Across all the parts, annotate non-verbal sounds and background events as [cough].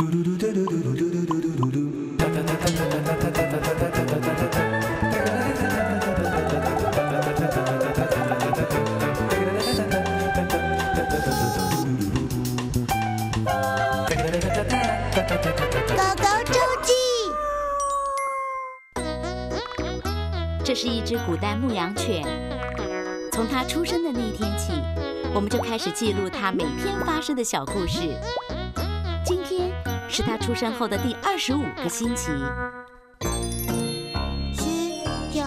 狗狗周记。这是一只古代牧羊犬，从它出生的那天起，我们就开始记录它每天发生的小故事。是他出生后的第二十五个星期。十九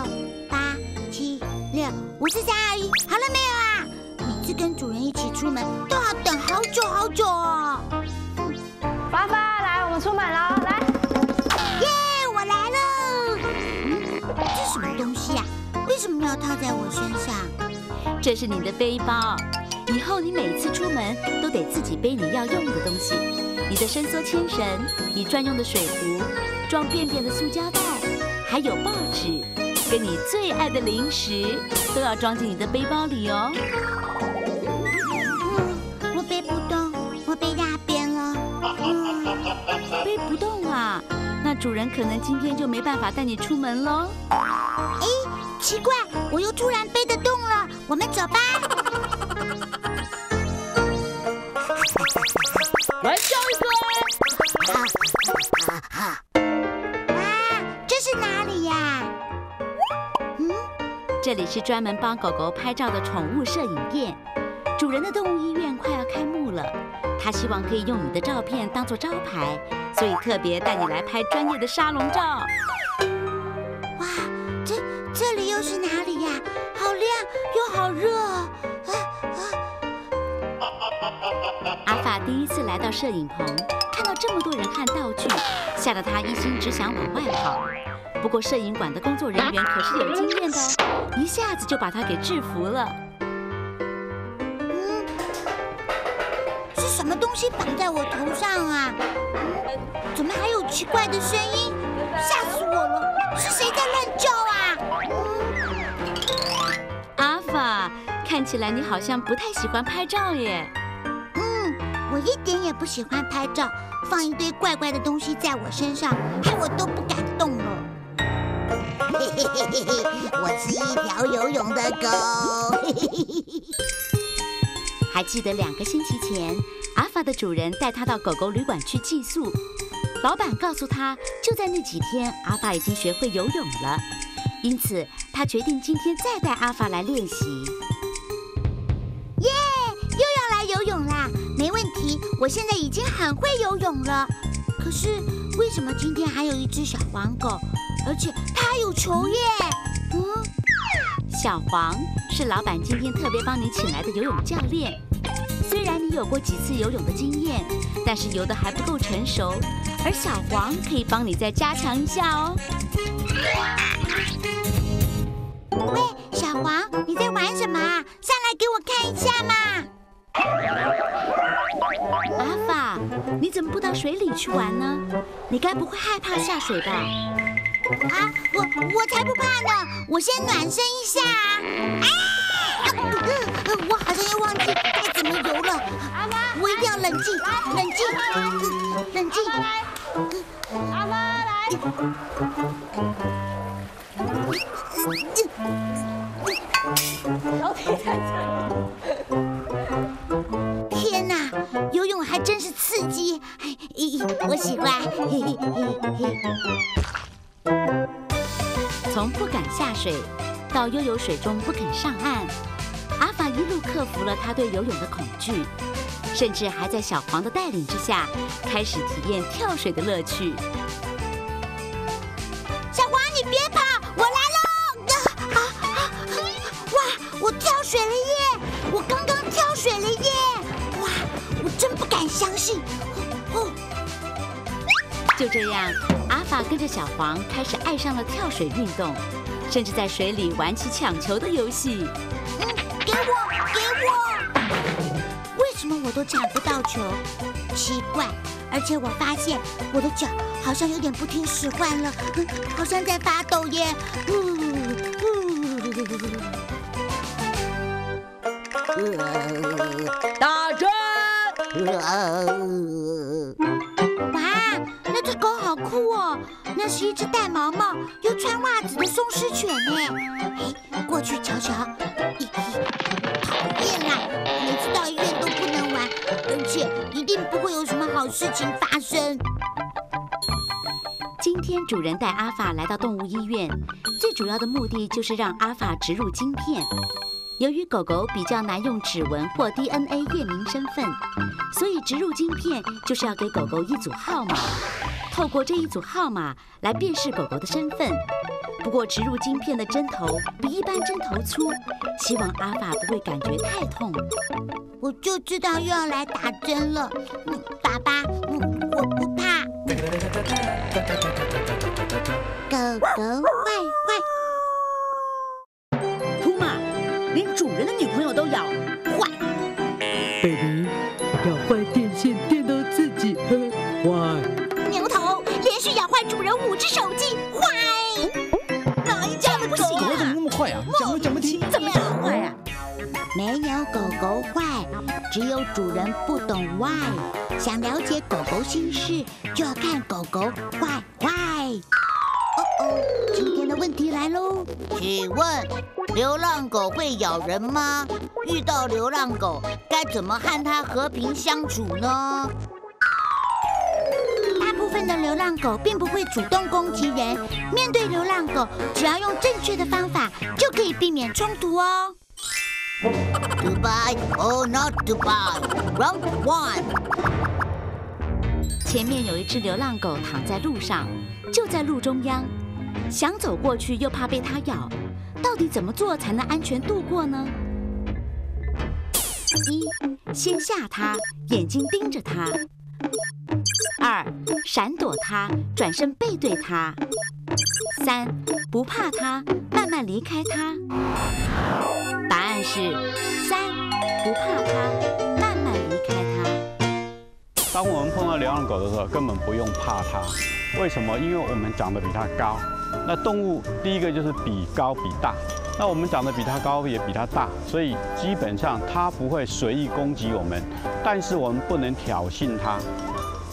八七六五四三二一，好了没有啊？每次跟主人一起出门都要等好久好久哦。发发，来，我们出门了，来。耶，我来了。嗯，这什么东西啊、为什么要套在我身上？这是你的背包，以后你每次出门都得自己背你要用的东西。你的伸缩牵绳，你专用的水壶，装便便的塑胶袋，还有报纸，跟你最爱的零食，都要装进你的背包里哦。嗯，我背不动，我背大便了。嗯，背不动啊，那主人可能今天就没办法带你出门喽。哎，奇怪，我又突然背得动了。我们走吧。来笑一个。哇，这是哪里呀？嗯，这里是专门帮狗狗拍照的宠物摄影店。主人的动物医院快要开幕了，他希望可以用你的照片当做招牌，所以特别带你来拍专业的沙龙照。哇，这这里又是哪里呀？好亮又好热第一次来到摄影棚，看到这么多人看道具，吓得他一心只想往外跑。不过摄影馆的工作人员可是有经验的，一下子就把他给制服了。嗯，是什么东西绑在我头上啊？嗯，怎么还有奇怪的声音？吓死我了！是谁在乱叫啊？嗯阿法，看起来你好像不太喜欢拍照耶。我一点也不喜欢拍照，放一堆怪怪的东西在我身上，害我都不敢动了。嘿嘿嘿嘿嘿，我是一条游泳的狗。嘿嘿嘿嘿还记得两个星期前，阿法的主人带他到狗狗旅馆去寄宿。老板告诉他，就在那几天，阿法已经学会游泳了，因此他决定今天再带阿法来练习。我现在已经很会游泳了。可是为什么今天还有一只小黄狗，而且它还有球耶？嗯，小黄是老板今天特别帮你请来的游泳教练。虽然你有过几次游泳的经验，但是游得还不够成熟，而小黄可以帮你再加强一下哦。喂，小黄，你在玩什么啊？上来给我看一下嘛！阿法，你怎么不到水里去玩呢？你该不会害怕下水吧？啊，我我才不怕呢！我先暖身一下啊！啊，呃我好像又忘记该怎么游了。我一定要冷静，冷静，呃冷静。阿妈来。小腿在这从不敢下水到悠游水中不肯上岸，阿法一路克服了他对游泳的恐惧，甚至还在小黄的带领之下，开始体验跳水的乐趣。小黄，你别跑，我来喽！啊啊啊！哇，我跳水了耶！我刚刚跳水了耶！哇，我真不敢相信。哦，就这样，阿法跟着小黄开始爱上了跳水运动，甚至在水里玩起抢球的游戏。嗯，给我，给我！为什么我都抢不到球？奇怪，而且我发现我的脚好像有点不听使唤了，嗯 [laughs] 好像在发抖耶。呜打针。哇，那是一只戴毛毛又穿袜子的松狮犬呢。哎，过去瞧瞧。讨厌啦！每次到医院都不能玩，而且一定不会有什么好事情发生。今天主人带阿法来到动物医院，最主要的目的就是让阿法植入晶片。由于狗狗比较难用指纹或 DNA 验明身份，所以植入晶片就是要给狗狗一组号码，透过这一组号码来辨识狗狗的身份。不过植入晶片的针头比一般针头粗，希望阿法不会感觉太痛。我就知道又要来打针了，爸爸，我我不怕。狗狗坏坏。主人的女朋友都咬，坏。baby，咬坏电线咬坏主人五只手机，坏。哪一家的不行啊？狗怎么那么坏啊？讲都讲不听，怎么样坏啊？没有狗狗坏，只有主人不懂 why。想了解狗狗心事，就要看狗狗坏坏。哦哦今天的问题来喽，请问流浪狗会咬人吗？遇到流浪狗该怎么和它和平相处呢？的流浪狗并不会主动攻击人，面对流浪狗，只要用正确的方法，就可以避免冲突哦。Goodbye or not goodbye, round one。前面有一只流浪狗躺在路上，就在路中央。想走过去又怕被它咬，到底怎么做才能安全度过呢？一，先吓它，眼睛盯着它；二，闪躲它，转身背对它；三，不怕它，慢慢离开它。答案是三，不怕它，慢慢离开它。当我们碰到流浪狗的时候，根本不用怕它。为什么？因为我们长得比它高。那动物第一个就是比高比大，那我们长得比它高也比它大，所以基本上它不会随意攻击我们，但是我们不能挑衅它，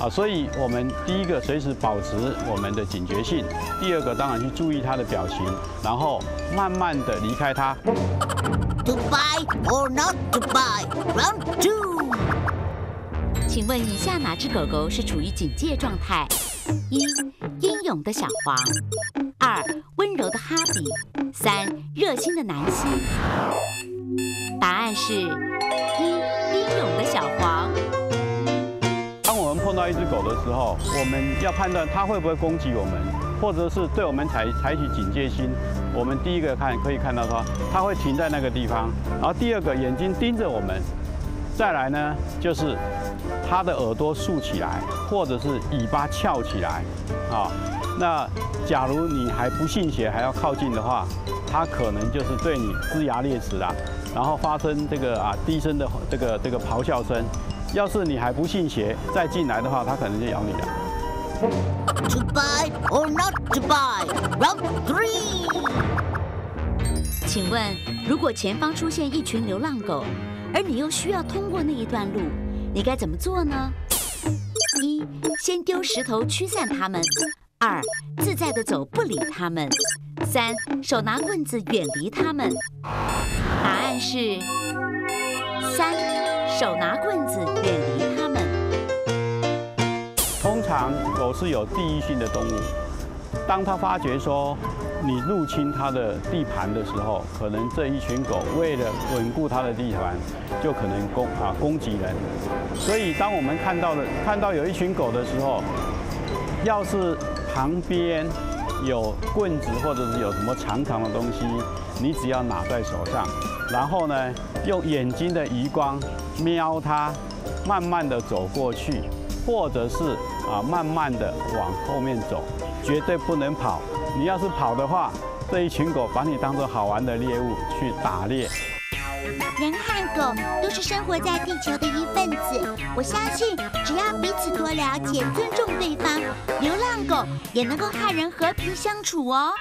啊，所以我们第一个随时保持我们的警觉性，第二个当然去注意它的表情，然后慢慢的离开它。To buy or not to buy, round two。请问以下哪只狗狗是处于警戒状态？一，英勇的小黄。二温柔的哈比，三热心的南希。答案是一英勇的小黄。当我们碰到一只狗的时候，我们要判断它会不会攻击我们，或者是对我们采采取警戒心。我们第一个看可以看到它，它会停在那个地方，然后第二个眼睛盯着我们，再来呢就是它的耳朵竖起来，或者是尾巴翘起来，啊。那假如你还不信邪，还要靠近的话，它可能就是对你龇牙咧齿啦，然后发生这个啊低声的这个这个咆哮声。要是你还不信邪，再进来的话，它可能就咬你了。To buy or not to buy, round three。请问，如果前方出现一群流浪狗，而你又需要通过那一段路，你该怎么做呢？一，先丢石头驱散它们。二，自在的走，不理他们；三，手拿棍子远离他们。答案是三，手拿棍子远离他们。通常狗是有地域性的动物，当它发觉说你入侵它的地盘的时候，可能这一群狗为了稳固它的地盘，就可能攻啊攻击人。所以当我们看到的看到有一群狗的时候，要是旁边有棍子或者是有什么长长的东西，你只要拿在手上，然后呢，用眼睛的余光瞄它，慢慢的走过去，或者是啊，慢慢的往后面走，绝对不能跑。你要是跑的话，这一群狗把你当做好玩的猎物去打猎。人和狗都是生活在地球的一份子，我相信只要彼此多了解、尊重对方，流浪狗也能够和人和平相处哦。